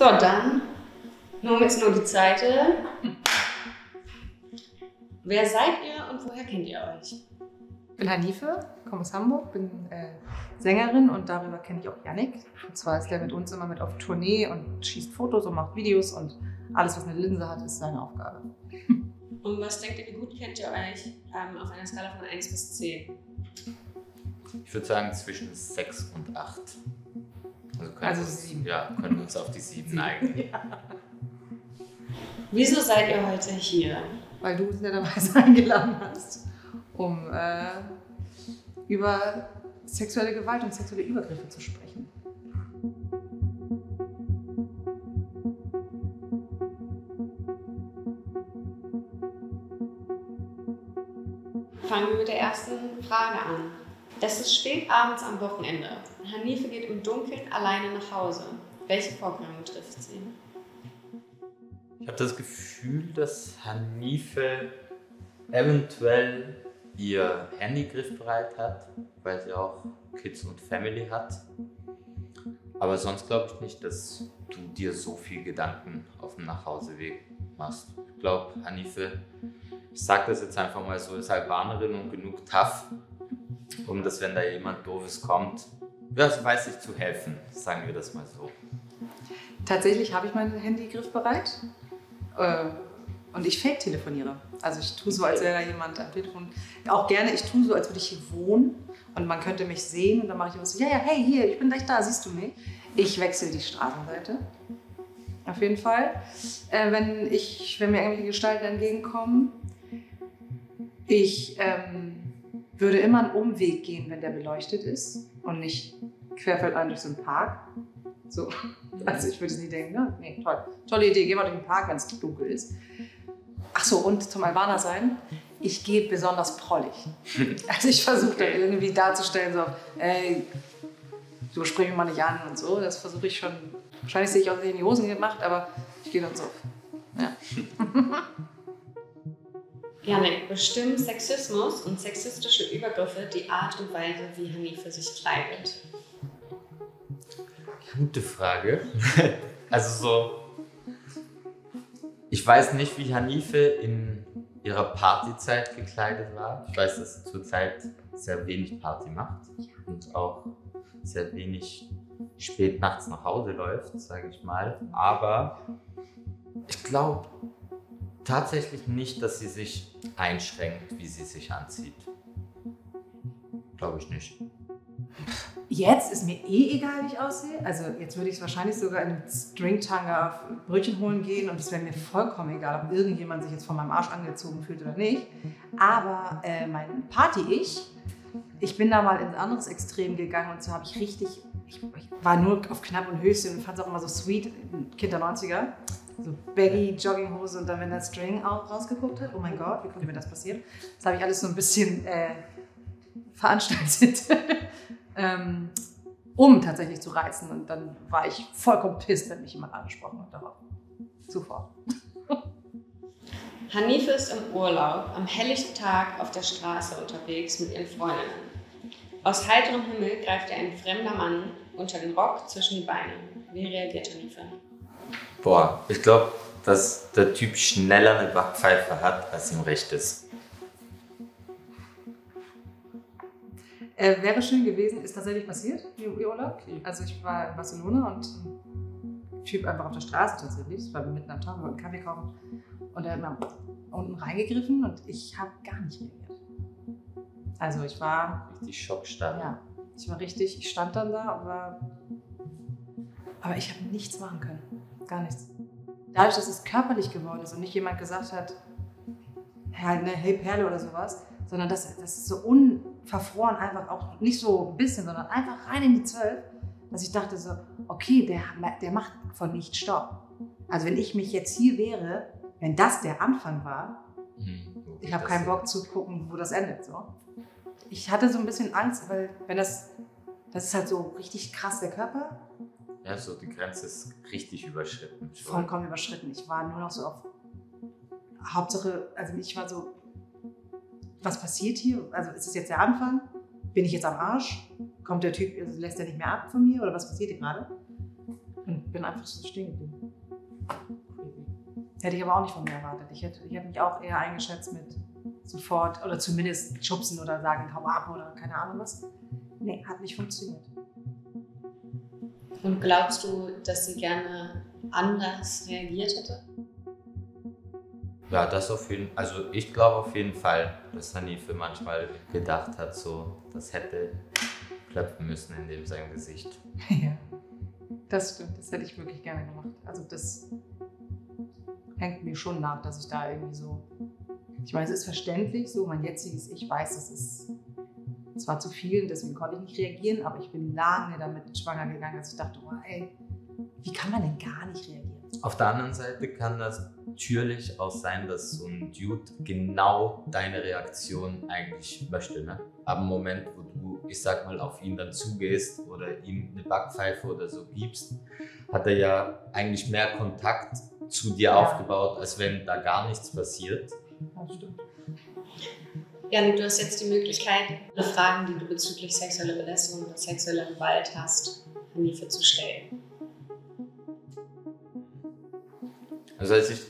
So, dann nur jetzt nur die Seite. Wer seid ihr und woher kennt ihr euch? Ich bin Hanife, komme aus Hamburg, bin äh, Sängerin und darüber kenne ich auch Yannick. Und zwar ist der mit uns immer mit auf Tournee und schießt Fotos und macht Videos und alles, was eine Linse hat, ist seine Aufgabe. Und was denkt ihr, wie gut kennt ihr euch ähm, auf einer Skala von 1 bis 10? Ich würde sagen zwischen 6 und 8. Also, können Also wir uns, sieben. Ja, können wir uns auf die 7 neigen. Wieso seid ihr heute hier? Weil du uns netterweise eingeladen hast, um äh, über sexuelle Gewalt und sexuelle Übergriffe zu sprechen. Fangen wir mit der ersten Frage an. Es ist spät abends am Wochenende. Hanife geht im Dunkeln alleine nach Hause. Welche Vorkehrungen trifft sie? Ich habe das Gefühl, dass Hanife eventuell ihr Handy griffbereit hat, weil sie auch Kids und Family hat. Aber sonst glaube ich nicht, dass du dir so viel Gedanken auf dem Nachhauseweg machst. Ich glaube, Hanife, ich sage das jetzt einfach mal so, ist Albanerin und genug tough, um dass, wenn da jemand Doofes kommt, sie weiß sich zu helfen, sagen wir das mal so. Tatsächlich habe ich mein Handy griffbereit äh, und ich fake telefoniere. Also ich tue so, als wäre da jemand am Telefon. Auch gerne, ich tue so, als würde ich hier wohnen und man könnte mich sehen und dann mache ich immer so, ja, ja, hey, hier, ich bin gleich da, siehst du mich? Ich wechsle die Straßenseite. Auf jeden Fall. Äh, wenn, ich, wenn mir irgendwelche Gestalten entgegenkommen, ich ähm, würde immer einen Umweg gehen, wenn der beleuchtet ist und nicht querfeldein durch so einen Park. So. Also ich würde es nie denken, ne? Nee, toll. Tolle Idee, geh mal durch den Park, wenn es dunkel ist. Ach so, und zum Albaner sein, ich gehe besonders prollig. Also ich versuche dann irgendwie darzustellen, so, ey, du sprich mich mal nicht an und so. Das versuche ich schon. Wahrscheinlich sehe ich auch in die Hosen gemacht, aber ich gehe dann so. Ja. Janik, bestimmen Sexismus und sexistische Übergriffe die Art und Weise, wie Hanife sich kleidet? Gute Frage. Also so, ich weiß nicht, wie Hanife in ihrer Partyzeit gekleidet war. Ich weiß, dass sie zurzeit sehr wenig Party macht und auch sehr wenig spät nachts nach Hause läuft, sage ich mal. Aber ich glaube tatsächlich nicht, dass sie sich einschränkt, wie sie sich anzieht. Glaube ich nicht. Jetzt ist mir eh egal, wie ich aussehe. Also jetzt würde ich wahrscheinlich sogar in den Stringtanga auf Brötchen holen gehen und es wäre mir vollkommen egal, ob irgendjemand sich jetzt von meinem Arsch angezogen fühlt oder nicht. Aber äh, mein Party-Ich, ich bin da mal ins anderes Extrem gegangen und so habe ich richtig, ich, ich war nur auf Knapp und Höschen und fand es auch immer so sweet, Kind der 90er. So Baggy, Jogginghose und dann, wenn der String auch rausgeguckt hat, oh mein Gott, wie konnte mir das passieren? Das habe ich alles so ein bisschen äh, veranstaltet. ähm, um tatsächlich zu reizen. Und dann war ich vollkommen pisst, wenn mich jemand angesprochen hat darauf. Sofort. Hanife ist im Urlaub am helllichten Tag auf der Straße unterwegs mit ihren Freundinnen. Aus heiterem Himmel greift ihr ein fremder Mann unter den Rock zwischen die Beine. Wie reagiert Hanife? Boah, ich glaube, dass der Typ schneller eine Backpfeife hat, als ihm recht ist. Äh, wäre schön gewesen, ist tatsächlich passiert, ihr Urlaub. Also ich war in Barcelona und ein Typ einfach auf der Straße tatsächlich, das war mitten am Tag, wir wollten Kaffee kaufen und er hat mir unten reingegriffen und ich habe gar nicht reagiert. Also ich war Richtig schockstarre. Ja, ich war richtig, ich stand dann da und war. Aber ich habe nichts machen können. Gar nichts. Dadurch, dass es körperlich geworden ist und nicht jemand gesagt hat, ne, hey Perle oder sowas, sondern das, das ist so unverfroren, einfach auch nicht so ein bisschen, sondern einfach rein in die Zwölf, dass ich dachte so, okay, der, der macht von nicht Stopp. Also wenn ich mich jetzt hier wäre, wenn das der Anfang war, Hm, ich habe keinen Bock zu gucken, wo das endet. So. Ich hatte so ein bisschen Angst, weil wenn das, das ist halt so richtig krass der Körper, Ja, so die Grenze ist richtig überschritten. schon. vollkommen überschritten. Ich war nur noch so auf Hauptsache, also ich war so, was passiert hier? Also ist es jetzt der Anfang? Bin ich jetzt am Arsch? Kommt der Typ, also lässt er nicht mehr ab von mir oder was passiert hier gerade? Und bin einfach so stehen geblieben. Hätte ich aber auch nicht von mir erwartet. Ich hätte, ich hätte mich auch eher eingeschätzt mit sofort oder zumindest schubsen oder sagen, hau ab oder keine Ahnung was. Nee, hat nicht funktioniert. Und glaubst du, dass sie gerne anders reagiert hätte? Ja, das auf jeden Also ich glaube auf jeden Fall, dass Hanife manchmal gedacht hat, so, das hätte klopfen müssen in dem sein Gesicht. Ja, das stimmt. Das hätte ich wirklich gerne gemacht. Also das hängt mir schon nach, dass ich da irgendwie so. Ich meine, es ist verständlich, so mein jetziges Ich weiß, das ist zwar zu viel, deswegen konnte ich nicht reagieren, aber ich bin lange damit schwanger gegangen, dass ich dachte, oh, ey, wie kann man denn gar nicht reagieren? Auf der anderen Seite kann das natürlich auch sein, dass so ein Dude genau deine Reaktion eigentlich möchte. Ne? Ab dem Moment, wo du, ich sag mal, auf ihn dann zugehst oder ihm eine Backpfeife oder so gibst, hat er ja eigentlich mehr Kontakt zu dir Ja. aufgebaut, als wenn da gar nichts passiert. Das stimmt. Janik, du hast jetzt die Möglichkeit, alle Fragen, die du bezüglich sexueller Belästigung oder sexueller Gewalt hast, Hanife zu stellen. Also als ich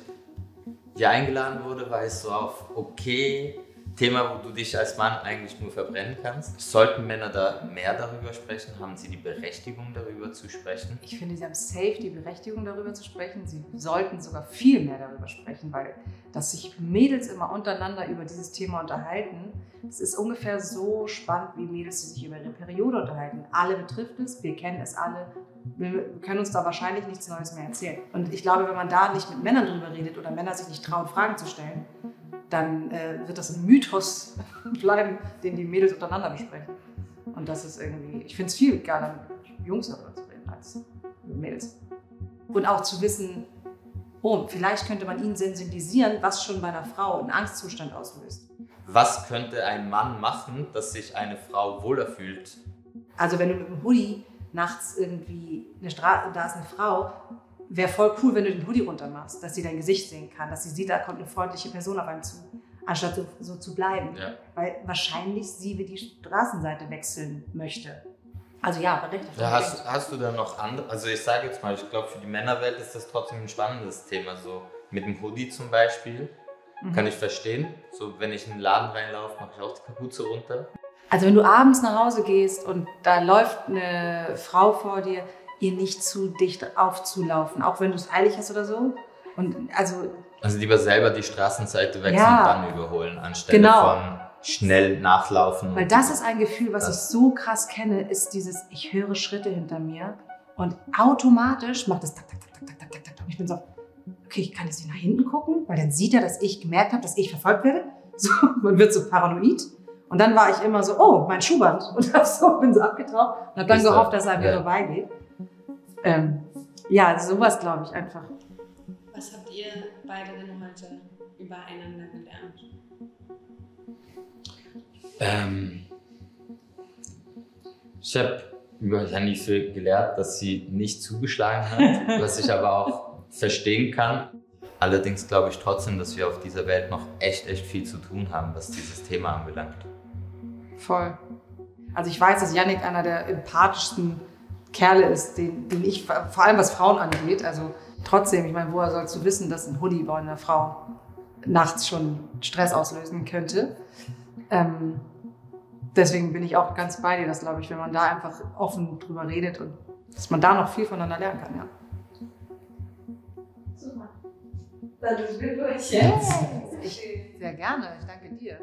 hier eingeladen wurde, war es so auf okay Thema, wo du dich als Mann eigentlich nur verbrennen kannst. Sollten Männer da mehr darüber sprechen? Haben sie die Berechtigung darüber zu sprechen? Ich finde, sie haben safe die Berechtigung, darüber zu sprechen. Sie sollten sogar viel mehr darüber sprechen, weil dass sich Mädels immer untereinander über dieses Thema unterhalten, das ist ungefähr so spannend, wie Mädels, die sich über ihre Periode unterhalten. Alle betrifft es, wir kennen es alle. Wir können uns da wahrscheinlich nichts Neues mehr erzählen. Und ich glaube, wenn man da nicht mit Männern drüber redet oder Männer sich nicht trauen, Fragen zu stellen, dann äh, wird das ein Mythos bleiben, den die Mädels untereinander besprechen. Und das ist irgendwie, ich finde es viel geiler, mit Jungs darüber zu reden als mit Mädels. Und auch zu wissen, oh, vielleicht könnte man ihn sensibilisieren, was schon bei einer Frau einen Angstzustand auslöst. Was könnte ein Mann machen, dass sich eine Frau wohler fühlt? Also wenn du mit dem Hoodie nachts irgendwie eine Straße, da ist eine Frau, wäre voll cool, wenn du den Hoodie runter machst, dass sie dein Gesicht sehen kann, dass sie sieht, da kommt eine freundliche Person auf einen zu, anstatt so, so zu bleiben. Ja. Weil wahrscheinlich sie wie die Straßenseite wechseln möchte. Also ja, berechtigt. Ja, hast, hast du da noch andere? Also ich sage jetzt mal, ich glaube für die Männerwelt ist das trotzdem ein spannendes Thema. So mit dem Hoodie zum Beispiel Mhm. kann ich verstehen. So wenn ich in den Laden reinlaufe, mache ich auch die Kapuze runter. Also wenn du abends nach Hause gehst und da läuft eine Frau vor dir, ihr nicht zu dicht aufzulaufen, auch wenn du es eilig hast oder so. Und also Also lieber selber die Straßenseite wechseln Ja. und dann überholen, anstelle Genau. von schnell nachlaufen. Weil das ist ein Gefühl, was ich so krass kenne, ist dieses, ich höre Schritte hinter mir und automatisch macht es tak, tak, tak, tak, tak, tak, tak. Und ich bin so, okay, ich kann jetzt nicht nach hinten gucken, weil dann sieht er, dass ich gemerkt habe, dass ich verfolgt werde. So, man wird so paranoid. Und dann war ich immer so, oh, mein Schuhband. Und hab so, bin so abgetaucht und habe dann Ist gehofft, dass er mir ja. vorbeigeht. Ähm, ja, sowas glaube ich einfach. Was habt ihr beide denn heute übereinander gelernt? Ähm, ich habe über Janife gelernt, dass sie nicht zugeschlagen hat, was ich aber auch verstehen kann. Allerdings glaube ich trotzdem, dass wir auf dieser Welt noch echt, echt viel zu tun haben, was dieses Thema anbelangt. Voll. Also ich weiß, dass Yannick einer der empathischsten Kerle ist, den, den ich, vor allem was Frauen angeht. Also trotzdem, ich meine, woher sollst du wissen, dass ein Hoodie bei einer Frau nachts schon Stress auslösen könnte? Ähm, deswegen bin ich auch ganz bei dir, dass, glaube ich, wenn man da einfach offen drüber redet und dass man da noch viel voneinander lernen kann, ja. Super. Dann sind wir durch Ich, sehr gerne, ich danke dir.